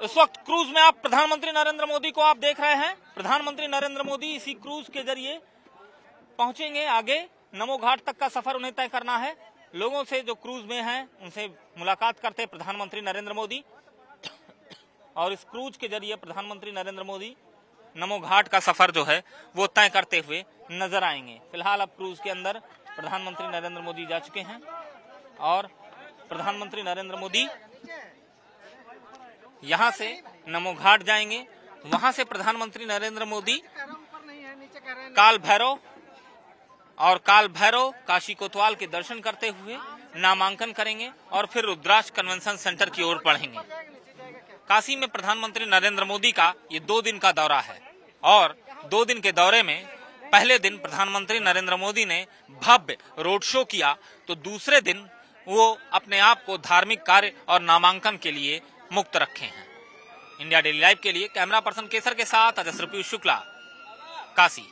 इस वक्त क्रूज में आप प्रधानमंत्री नरेंद्र मोदी को आप देख रहे हैं। प्रधानमंत्री नरेंद्र मोदी इसी क्रूज के ज़रिए पहुँचेंगे आगे। नमो घाट तक का सफ़र उन्हें तय करना है। लोगों से जो क्रूज में हैं, उनसे मुलाकात करते प्रधानमंत्री नरेंद्र मोदी। और इस क्रूज के ज़रिए प्रधानमंत्री नरेंद्र मोदी नमो घाट का सफ़र जो है, वो तय करते हुए नज़र आएँगे। फ़िलहाल अब क्रूज के अंदर प्रधानमंत्री नरेंद्र मोदी जा चुके हैं। और प्रधानमंत्री नरेंद्र मोदी यहाँ से नमो घाट जाएँगे। वहाँ से प्रधानमंत्री नरेंद्र मोदी, काल भैरव और काल भैरव काशी कोतवाल के दर्शन करते हुए नामांकन करेंगे और फिर रुद्राक्ष कन्वेंशन सेंटर की ओर बढ़ेंगे काशी में प्रधानमंत्री नरेंद्र मोदी का ये दो दिन का दौरा है और दो दिन के दौरे में पहले दिन प्रधानमंत्री नरेंद्र मोदी ने भव्य रोड शो किया तो दूसरे दिन वो अपने आप को धार्मिक कार्य और नामांकन के लिए मुक्त रखे हैं। इंडिया डेली लाइव के लिए कैमरा पर्सन केसर के साथ अजस्र पीयूष शुक्ला। काशी।